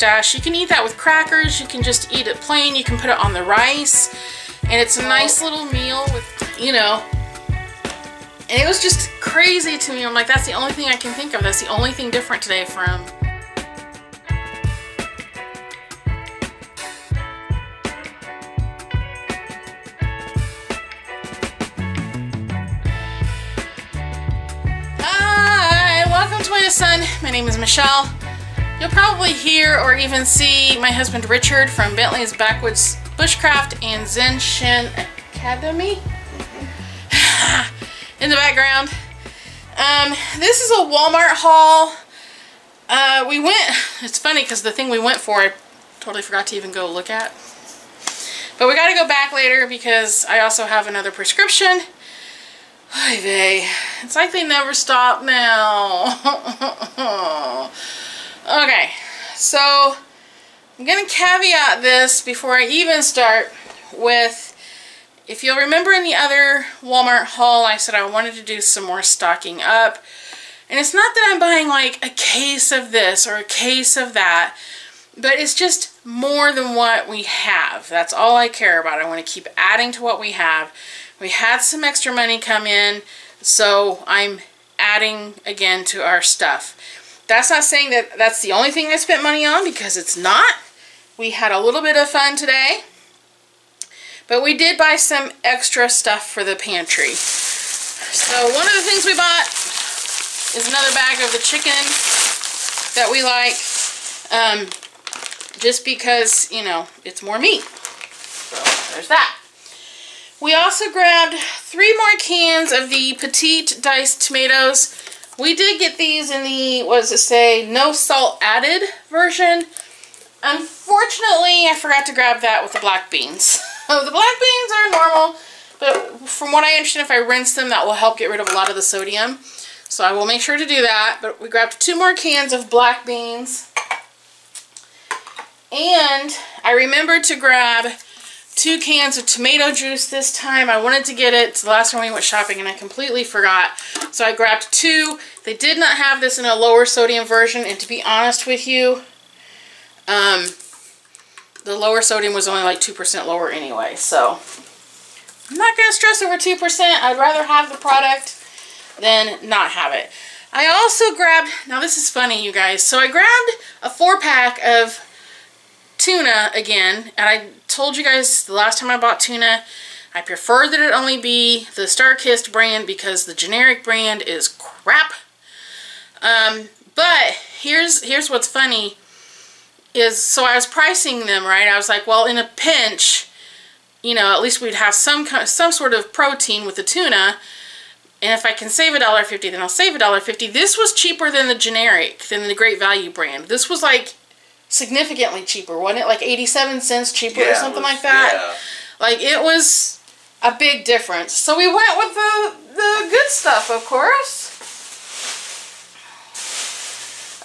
stash. You can eat that with crackers. You can just eat it plain. You can put it on the rice. And it's a nice little meal with, you know. And it was just crazy to me. I'm like, that's the only thing I can think of. That's the only thing different today from Hi, welcome to my son. My name is Michelle. You'll probably hear or even see my husband Richard from Bentley's Backwoods Bushcraft and Zenshin Academy in the background. Um, this is a Walmart haul. Uh, we went, it's funny because the thing we went for, I totally forgot to even go look at. But we got to go back later because I also have another prescription. Hi, vey. It's like they never stop now. okay, so I'm going to caveat this before I even start with, if you'll remember in the other Walmart haul, I said I wanted to do some more stocking up. And it's not that I'm buying like a case of this or a case of that, but it's just more than what we have. That's all I care about. I want to keep adding to what we have. We had some extra money come in, so I'm adding again to our stuff. That's not saying that that's the only thing I spent money on because it's not. We had a little bit of fun today. But we did buy some extra stuff for the pantry. So one of the things we bought is another bag of the chicken that we like. Um, just because, you know, it's more meat. So there's that. We also grabbed three more cans of the Petite Diced Tomatoes. We did get these in the, what does it say, no salt added version. Unfortunately, I forgot to grab that with the black beans. Oh, the black beans are normal, but from what I understand, if I rinse them, that will help get rid of a lot of the sodium. So I will make sure to do that. But we grabbed two more cans of black beans. And I remembered to grab two cans of tomato juice this time. I wanted to get it the last time we went shopping and I completely forgot. So I grabbed two. They did not have this in a lower sodium version and to be honest with you, um, the lower sodium was only like 2% lower anyway. So I'm not going to stress over 2%. I'd rather have the product than not have it. I also grabbed, now this is funny you guys, so I grabbed a four pack of tuna again, and I told you guys the last time I bought tuna, I prefer that it only be the StarKist brand because the generic brand is crap. Um, but here's here's what's funny is so I was pricing them right. I was like, well, in a pinch, you know, at least we'd have some some sort of protein with the tuna. And if I can save a dollar fifty, then I'll save a dollar fifty. This was cheaper than the generic, than the Great Value brand. This was like significantly cheaper, wasn't it? Like 87 cents cheaper Yeah, or something was- like that. yeah. Like it was a big difference. So we went with the, the good stuff, of course.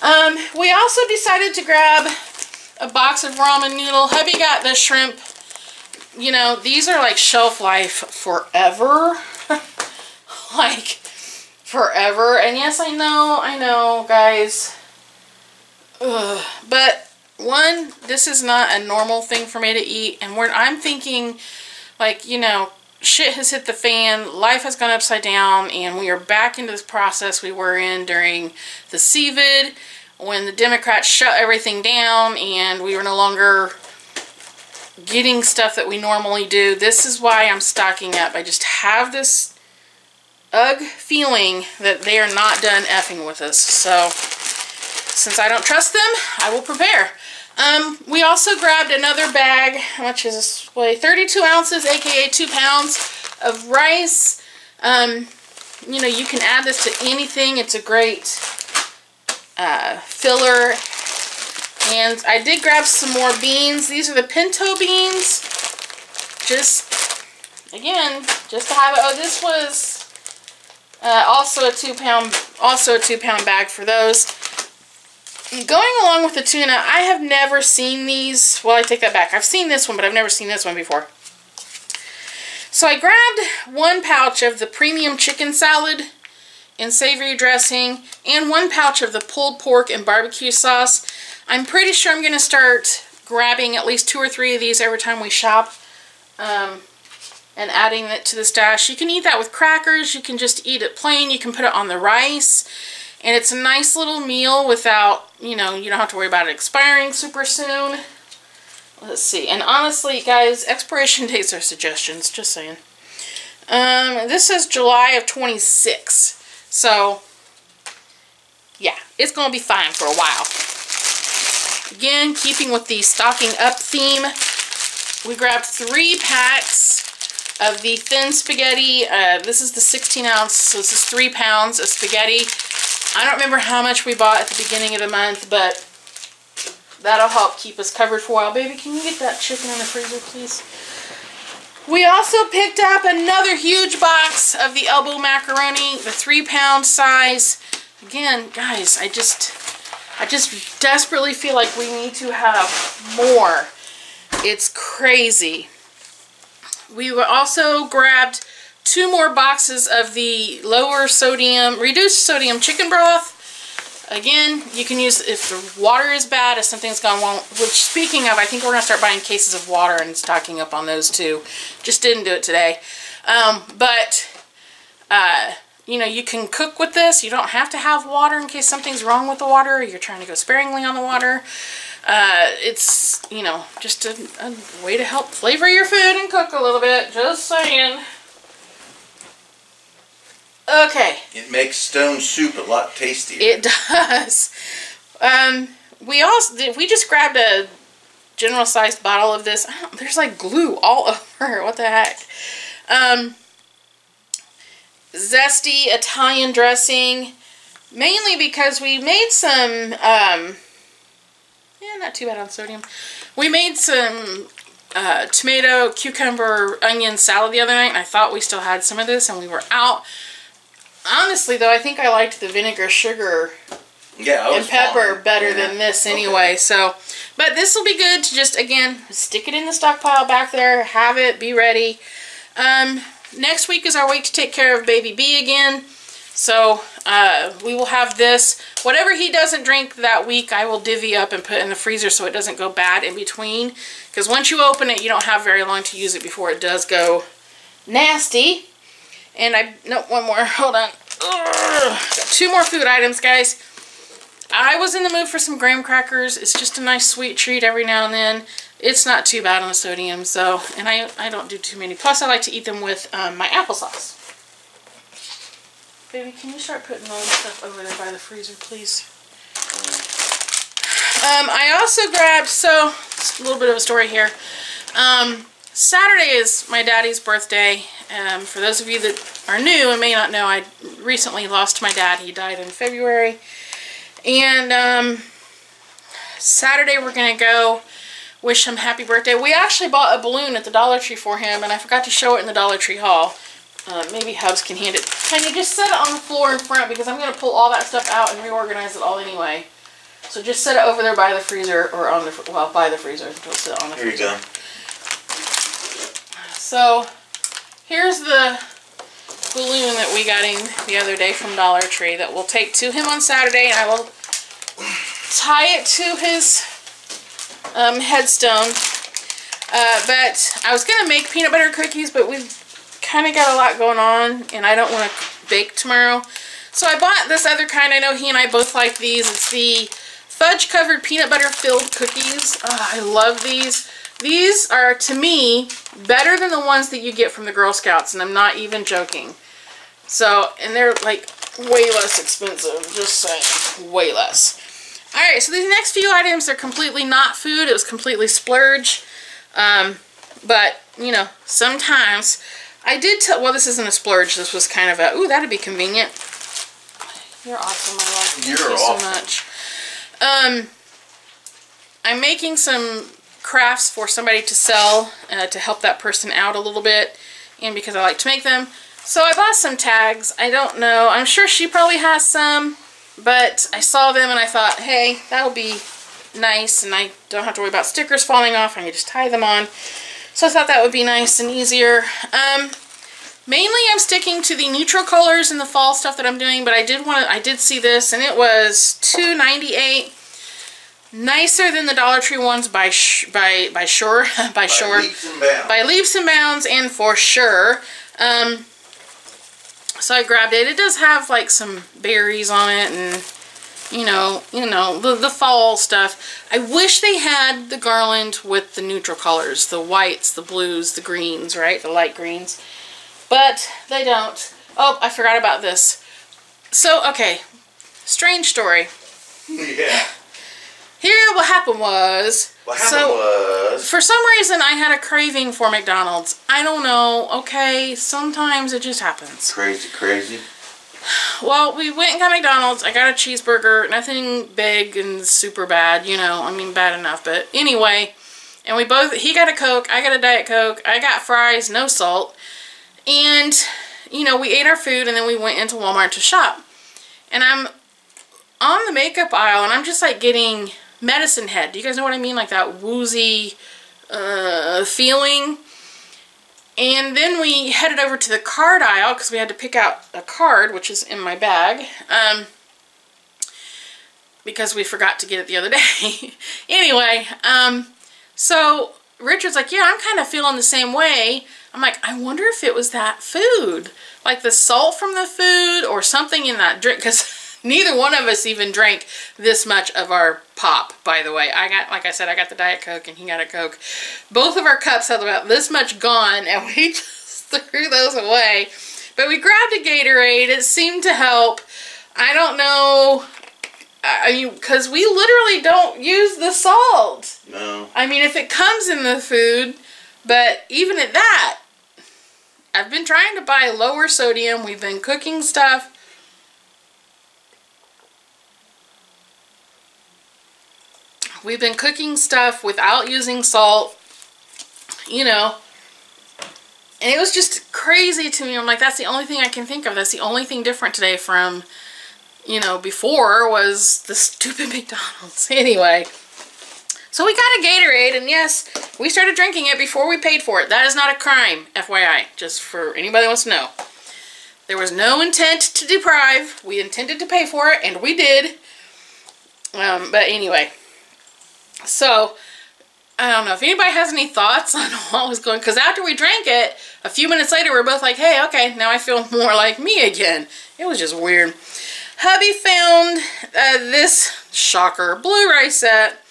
Um, we also decided to grab a box of ramen noodle. Hubby got the shrimp. You know, these are like shelf life forever. like forever. And yes, I know, I know, guys. Ugh. But one, this is not a normal thing for me to eat. And we're, I'm thinking, like, you know, shit has hit the fan. Life has gone upside down. And we are back into this process we were in during the COVID when the Democrats shut everything down and we were no longer getting stuff that we normally do. This is why I'm stocking up. I just have this ugh feeling that they are not done effing with us. So, since I don't trust them, I will prepare. Um, we also grabbed another bag. How much is this? Weigh 32 ounces, aka 2 pounds of rice. Um, you know, you can add this to anything. It's a great uh, filler. And I did grab some more beans. These are the pinto beans. Just, again, just to have it. Oh, this was uh, also a two pound, also a two pound bag for those. Going along with the tuna, I have never seen these. Well, I take that back. I've seen this one, but I've never seen this one before. So I grabbed one pouch of the premium chicken salad. and savory dressing, and one pouch of the pulled pork and barbecue sauce. I'm pretty sure I'm going to start grabbing at least two or three of these every time we shop um, and adding it to the stash. You can eat that with crackers. You can just eat it plain. You can put it on the rice. And it's a nice little meal without, you know, you don't have to worry about it expiring super soon. Let's see. And honestly, guys, expiration dates are suggestions. Just saying. Um, this is July of 26. So, yeah, it's going to be fine for a while. Again, keeping with the stocking up theme, we grabbed three packs of the thin spaghetti. Uh, this is the 16 ounce, so this is three pounds of spaghetti. I don't remember how much we bought at the beginning of the month, but that'll help keep us covered for a while. Baby, can you get that chicken in the freezer, please? We also picked up another huge box of the elbow macaroni, the three pound size. Again, guys, I just, I just desperately feel like we need to have more. It's crazy. We also grabbed two more boxes of the lower sodium, reduced sodium chicken broth. Again, you can use, if the water is bad, if something's gone wrong, which speaking of, I think we're going to start buying cases of water and stocking up on those too. Just didn't do it today. Um, but, uh, you know, you can cook with this. You don't have to have water in case something's wrong with the water or you're trying to go sparingly on the water. Uh, it's, you know, just a, a way to help flavor your food and cook a little bit. Just saying. Okay. It makes stone soup a lot tastier. It does. Um, we also we just grabbed a general sized bottle of this. there's like glue all over. What the heck? Um, zesty Italian dressing, mainly because we made some. Um, yeah, not too bad on sodium. We made some uh, tomato, cucumber, onion salad the other night, and I thought we still had some of this, and we were out. Honestly, though, I think I liked the vinegar, sugar, yeah, and pepper fine. better Yeah. than this anyway. So, but this will be good to just, again, stick it in the stockpile back there, have it, be ready. Um, next week is our week to take care of baby B again. So, uh, we will have this. Whatever he doesn't drink that week, I will divvy up and put in the freezer so it doesn't go bad in between. Because once you open it, you don't have very long to use it before it does go nasty. And I, no, one more, hold on. Two more food items, guys. I was in the mood for some graham crackers. It's just a nice sweet treat every now and then. It's not too bad on the sodium, so, and I, I don't do too many. Plus, I like to eat them with um, my applesauce. Baby, can you start putting all this stuff over there by the freezer, please? Um, I also grabbed, so, a little bit of a story here. Um, Saturday is my daddy's birthday. Um, for those of you that are new and may not know, I recently lost my dad. He died in February. And um, Saturday we're going to go wish him happy birthday. We actually bought a balloon at the Dollar Tree for him, and I forgot to show it in the Dollar Tree haul. Uh, maybe Hubs can hand it. Can you just set it on the floor in front because I'm going to pull all that stuff out and reorganize it all anyway. So just set it over there by the freezer or on the, well, by the freezer. Don't sit on the Here you go. So here's the balloon that we got in the other day from Dollar Tree that we'll take to him on Saturday and I will tie it to his um, headstone. Uh, but I was going to make peanut butter cookies, but we've kind of got a lot going on and I don't want to bake tomorrow. So I bought this other kind. I know he and I both like these. It's the fudge covered peanut butter filled cookies. Oh, I love these. These are, to me, better than the ones that you get from the Girl Scouts, and I'm not even joking. So, and they're like way less expensive, just saying, way less. Alright, so these next few items are completely not food, it was completely splurge. Um, but, you know, sometimes, I did tell, well this isn't a splurge, this was kind of a, ooh, that'd be convenient. You're awesome, my love. Thank You're you so awesome. much. Um, I'm making some crafts for somebody to sell uh, to help that person out a little bit and because I like to make them. So I bought some tags. I don't know. I'm sure she probably has some, but I saw them and I thought, hey, that'll be nice and I don't have to worry about stickers falling off. I can just tie them on. So I thought that would be nice and easier. Um, Mainly I'm sticking to the neutral colors and the fall stuff that I'm doing, but I did want to, I did see this and it was $2.98. Nicer than the Dollar Tree ones by sh by by sure by, by sure leaps by leaps and bounds and for sure. Um, so I grabbed it. It does have like some berries on it and you know, you know, the, the fall stuff. I wish they had the garland with the neutral colors, the whites, the blues, the greens, right? The light greens. But they don't. Oh, I forgot about this. So, okay, strange story. yeah. Here, what happened was. What happened so, was. For some reason, I had a craving for McDonald's. I don't know. Okay, sometimes it just happens. Crazy, crazy. Well, we went and got McDonald's. I got a cheeseburger. Nothing big and super bad, you know. I mean, bad enough. But anyway, and we both, he got a Coke. I got a Diet Coke. I got fries, no salt. And, you know, we ate our food and then we went into Walmart to shop. And I'm on the makeup aisle and I'm just like getting medicine head. Do you guys know what I mean? Like that woozy uh, feeling. And then we headed over to the card aisle because we had to pick out a card, which is in my bag. Um, because we forgot to get it the other day. anyway, um, so Richard's like, yeah, I'm kind of feeling the same way. I'm like, I wonder if it was that food. Like the salt from the food or something in that drink. Because neither one of us even drank this much of our pop, by the way. I got, like I said, I got the Diet Coke and he got a Coke. Both of our cups had about this much gone and we just threw those away. But we grabbed a Gatorade. It seemed to help. I don't know. I mean, because we literally don't use the salt. No. I mean, if it comes in the food, but even at that, I've been trying to buy lower sodium. We've been cooking stuff. We've been cooking stuff without using salt, you know. And it was just crazy to me. I'm like, that's the only thing I can think of. That's the only thing different today from, you know, before was the stupid McDonald's. Anyway. So we got a Gatorade, and yes, we started drinking it before we paid for it. That is not a crime, FYI, just for anybody wants to know. There was no intent to deprive. We intended to pay for it, and we did. Um, but anyway, so I don't know if anybody has any thoughts on what was going. Because after we drank it, a few minutes later, we are both like, "Hey, okay, now I feel more like me again." It was just weird. Hubby found uh, this shocker Blu-ray set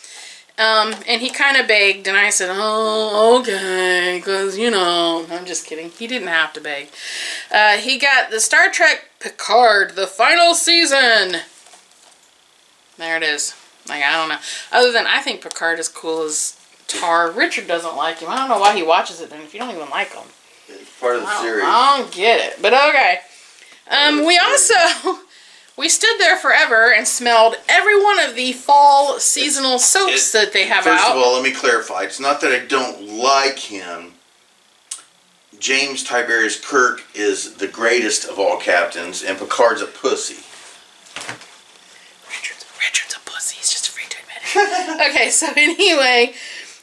um, and he kind of begged, and I said, oh, okay, because, you know, I'm just kidding. He didn't have to beg. Uh, he got the Star Trek Picard, the final season. There it is. Like, I don't know. Other than, I think Picard is cool as tar. Richard doesn't like him. I don't know why he watches it then if you don't even like him. It's part of the I series. I don't get it. But okay. Um, we also... We stood there forever and smelled every one of the fall seasonal soaps It- that they have First out. of all, let me clarify. It's not that I don't like him. James Tiberius Kirk is the greatest of all captains, and Picard's a pussy. Richard's, Richard's a pussy. He's just afraid to admit it. okay, so anyway,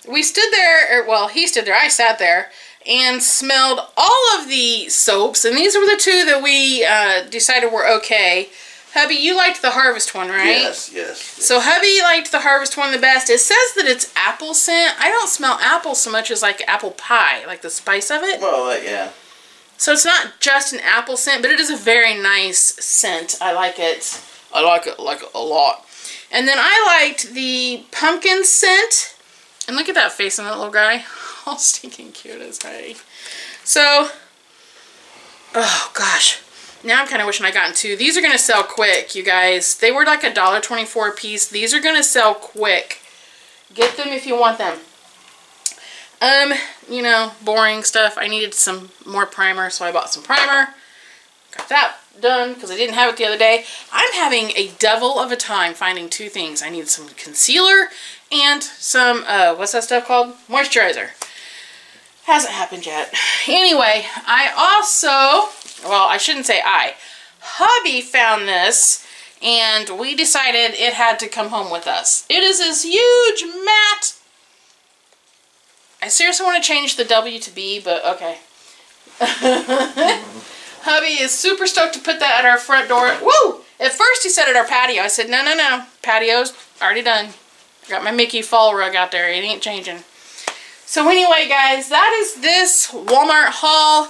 we stood there, or well, he stood there, I sat there, and smelled all of the soaps, and these were the two that we uh, decided were okay. Hubby, you liked the Harvest one, right? Yes, yes. yes. So hubby liked the Harvest one the best. It says that it's apple scent. I don't smell apple so much as like apple pie, like the spice of it. Well, uh, yeah. So it's not just an apple scent, but it is a very nice scent. I like it. I like it like a lot. And then I liked the pumpkin scent. And look at that face on that little guy. All stinking cute as hey. So, oh gosh. Now I'm kind of wishing I gotten two. These are going to sell quick, you guys. They were like a dollar twenty-four a piece. These are going to sell quick. Get them if you want them. Um, you know, boring stuff. I needed some more primer, so I bought some primer. Got that done because I didn't have it the other day. I'm having a devil of a time finding two things. I need some concealer and some, uh, what's that stuff called? Moisturizer. Hasn't happened yet. Anyway, I also, well, I shouldn't say I. Hubby found this and we decided it had to come home with us. It is this huge matte I seriously want to change the W to B, but okay. Hubby is super stoked to put that at our front door. Woo! At first he said at our patio. I said, no, no, no. Patio's already done. Got my Mickey fall rug out there. It ain't changing. So anyway, guys, that is this Walmart haul.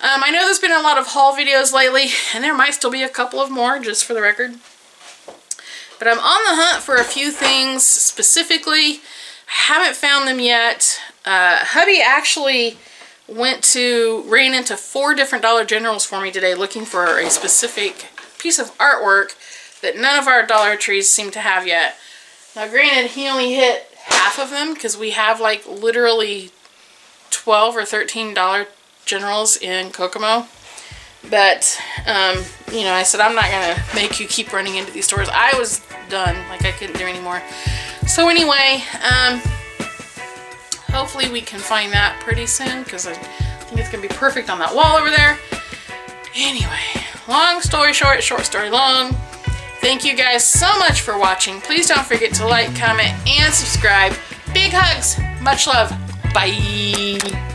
Um, I know there's been a lot of haul videos lately, and there might still be a couple of more, just for the record. But I'm on the hunt for a few things specifically. I haven't found them yet. Uh, hubby actually went to, ran into four different Dollar Generals for me today looking for a specific piece of artwork that none of our Dollar Trees seem to have yet. Now granted, he only hit half of them because we have like literally 12 or 13 Dollar Generals in Kokomo. But, um, you know, I said, I'm not going to make you keep running into these stores. I was done. Like, I couldn't do anymore. So anyway, um, hopefully we can find that pretty soon because I think it's going to be perfect on that wall over there. Anyway, long story short, short story long. Thank you guys so much for watching. Please don't forget to like, comment, and subscribe. Big hugs. Much love. Bye.